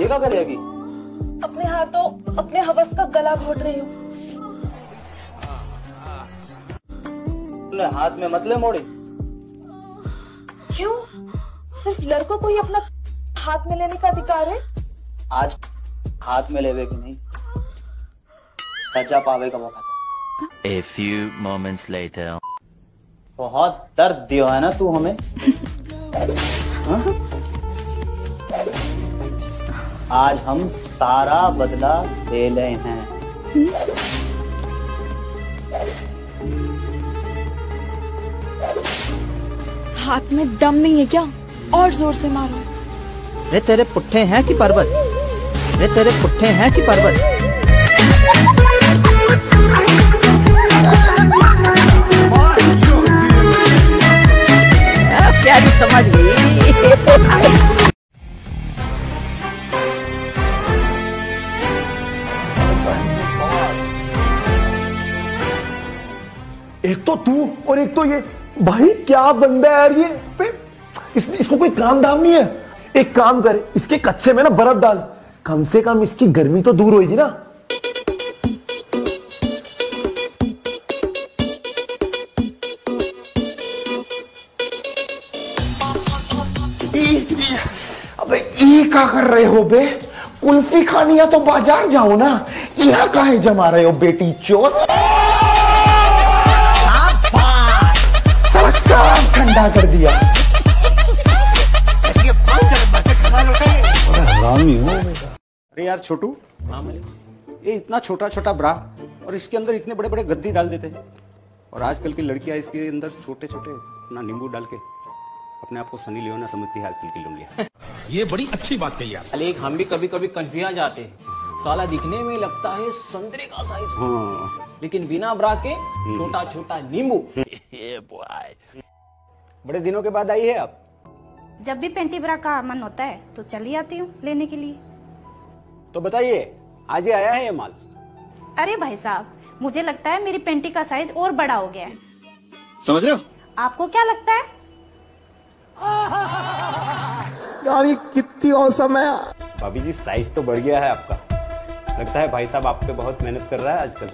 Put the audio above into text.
ये क्या करेगी? अपने हाथों अपने हवस का गला घोट रही हूँ। हाथ में मतले मोड़ी। क्यों? सिर्फ़ लड़कों को ही अपना हाथ में लेने का अधिकार है? आज हाथ में लेवे की नहीं? सजा पावे का मौका था। A few moments later. बहुत दर्द दियो है ना तू हमें। हाँ? आज हम सारा बदला ले ले हैं। हाथ में दम नहीं है क्या? और ज़ोर से मारो। रे तेरे पुट्ठे हैं कि पर्वत? रे तेरे पुट्ठे हैं कि पर्वत? प्यारी समझ गई। एक तो तू और एक तो ये। भाई क्या बंदा है यार ये? इस, इसको कोई काम धाम नहीं है। एक काम करे इसके कच्चे में ना बर्फ़ डाल। कम से कम इसकी गर्मी तो दूर होगी ना। अबे ई क्या कर रहे हो बे? कुल्फी खानी है तो बाज़ार जाओ ना। यहाँ का है जमा रहे हो बेटी? चोर। ठंडा कर दिया। अरे यार छोटू। ये इतना छोटा छोटा ब्रा और इसके अंदर इतने बड़े बड़े गद्दी डाल देते हैं। और आजकल की लड़कियाँ इसके अंदर छोटे छोटे अपना नींबू डाल के अपने आप को सनी लियोना समझती है आजकल की लड़कियाँ ये बड़ी अच्छी बात कही यार। लेक हम भी कभी कभी कंफ्यूज जाते हैं। साला दिखने में लगता है संतरे का साइज़ हाँ। लेकिन बिना ब्रा के छोटा छोटा नींबू। बड़े दिनों के बाद आई है आप। जब भी पेंटी ब्रा का मन होता है तो चली आती हूँ लेने के लिए। तो बताइए आज ही आया है ये माल? अरे भाई साहब मुझे लगता है मेरी पेंटी का साइज़ और बड़ा हो गया है। समझ रहे हो? आपको क्या लगता है? यार ये कितनी औसम है। भाभी जी साइज़ तो बढ़ गया है आपका। लगता है भाई साहब आप पे बहुत मेहनत कर रहा है आजकल।